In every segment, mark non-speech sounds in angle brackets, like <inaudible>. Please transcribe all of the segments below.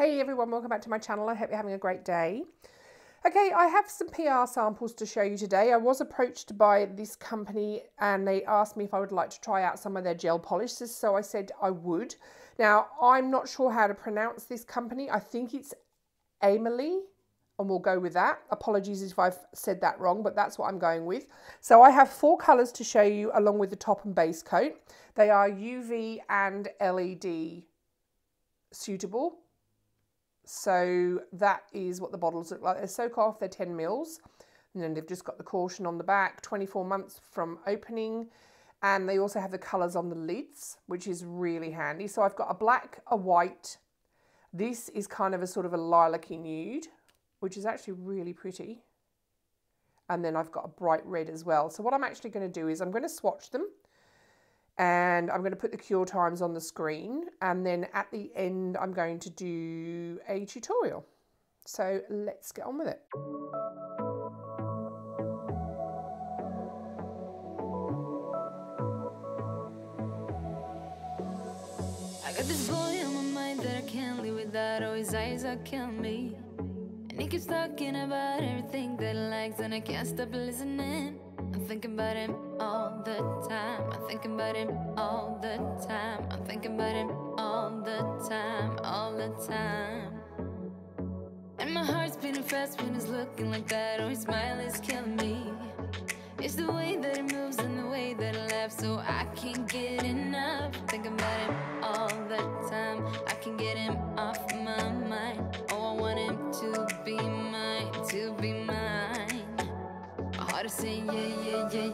Hey everyone, welcome back to my channel. I hope you're having a great day. Okay, I have some PR samples to show you today. I was approached by this company and they asked me if I would like to try out some of their gel polishes, so I said I would. Now, I'm not sure how to pronounce this company. I think it's Aimeili, and we'll go with that. Apologies if I've said that wrong, but that's what I'm going with. So I have four colours to show you along with the top and base coat. They are UV and LED suitable. So that is what the bottles look like. They're soak off, they're 10 mils. And then they've just got the caution on the back, 24 months from opening. And they also have the colours on the lids, which is really handy. So I've got a black, a white. This is kind of a sort of a lilac nude, which is actually really pretty. And then I've got a bright red as well. So what I'm actually going to do is I'm going to swatch them and I'm going to put the cure times on the screen and then at the end I'm going to do a tutorial. So let's get on with it. I got this boy on my mind that I can't live without his eyes me He keeps talking about everything that he likes And I can't stop listening I'm thinking about him all the time. I'm thinking about him all the time. I'm thinking about him all the time, all the time. And my heart's beating fast when he's looking like that. Oh, his smile is killing me. It's the way that he moves and the way that he laughs, so I can't get enough. Thinking about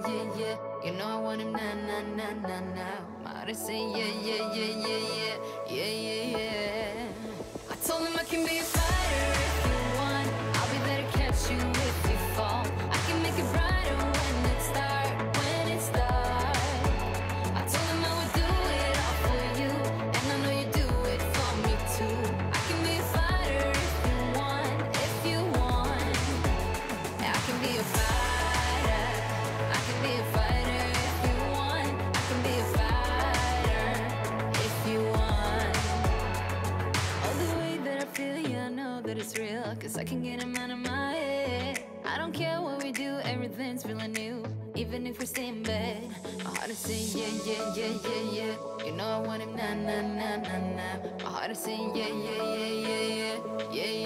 yeah, yeah. You know I want him now, now, now, now, now. Heart saying yeah, yeah, yeah, yeah, yeah, yeah, yeah, yeah. I told him I can be a Can get him out of my head. I don't care what we do, everything's feeling new. Even if we stay in bed My heart is saying yeah, yeah, yeah, yeah, yeah. You know I want him, nah, nah, nah, nah, nah. My heart is saying yeah, yeah, yeah, yeah, yeah, yeah, yeah.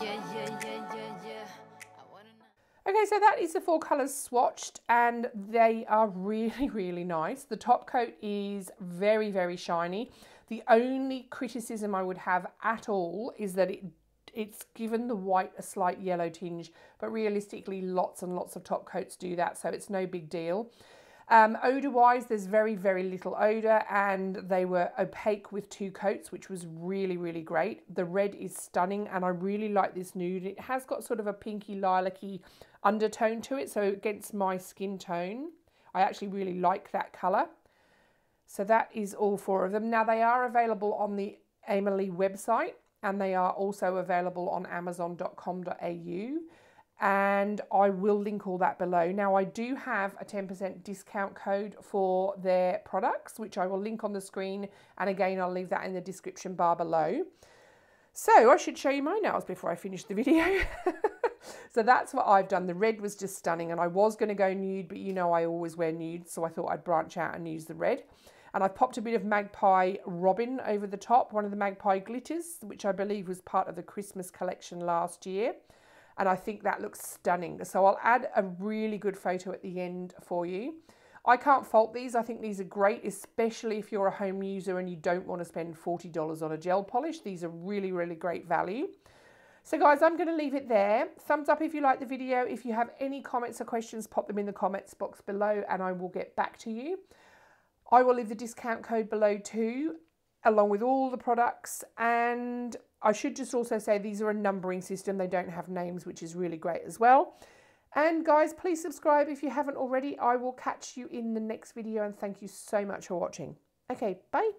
Yeah, yeah, yeah. Okay, so that is the four colours swatched and they are <laughs> really, really nice. The top coat is very, very shiny. The only criticism I would have at all is that it it's given the white a slight yellow tinge, but realistically lots and lots of top coats do that, so it's no big deal. Um, odour wise, there's very, very little odour, and they were opaque with two coats, which was really, really great. The red is stunning, and I really like this nude. It has got sort of a pinky lilac-y undertone to it, so against my skin tone, I actually really like that colour. So that is all four of them. Now they are available on the Aimeili website and they are also available on amazon.com.au and I will link all that below. Now I do have a 10% discount code for their products which I will link on the screen and again I'll leave that in the description bar below. So I should show you my nails before I finish the <laughs> video. so that's what I've done. The red was just stunning and I was going to go nude, but you know I always wear nude, so I thought I'd branch out and use the red. And I've popped a bit of Magpie Robin over the top, one of the Magpie glitters, which I believe was part of the Christmas collection last year. And I think that looks stunning. So I'll add a really good photo at the end for you. I can't fault these. I think these are great, especially if you're a home user and you don't want to spend $40 on a gel polish. These are really, really great value. So guys, I'm going to leave it there. Thumbs up if you like the video. If you have any comments or questions, pop them in the comments box below and I will get back to you. I will leave the discount code below too, along with all the products. And I should just also say these are a numbering system. They don't have names, which is really great as well. And guys, please subscribe if you haven't already. I will catch you in the next video and thank you so much for watching. Okay, bye.